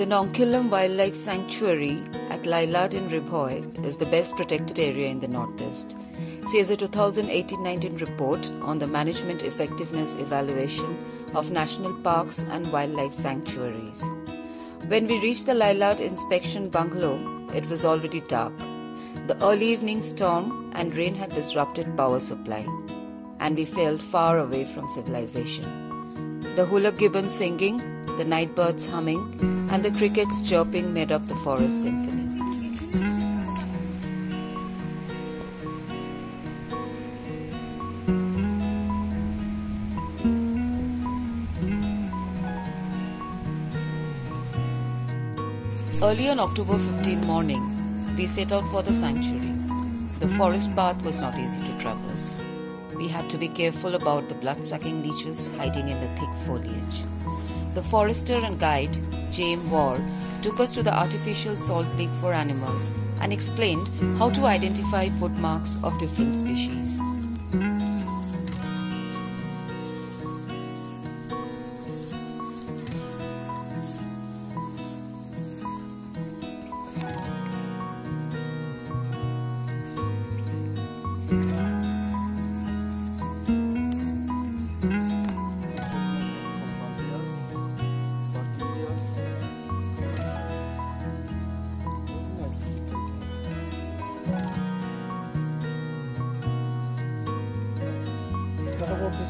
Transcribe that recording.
The Nongkhyllem Wildlife Sanctuary at Lailad in Ri Bhoi is the best protected area in the northeast, says a 2018-19 report on the Management Effectiveness Evaluation of National Parks and Wildlife Sanctuaries. When we reached the Lailad inspection bungalow, it was already dark. The early evening storm and rain had disrupted power supply, and we felt far away from civilization. The hoolock gibbon singing the night birds humming, and the crickets chirping made up the forest symphony. Early on October 15 morning, we set out for the sanctuary. The forest path was not easy to traverse. We had to be careful about the blood sucking leeches hiding in the thick foliage. The forester and guide, James Ward, took us to the artificial salt lake for animals and explained how to identify footmarks of different species.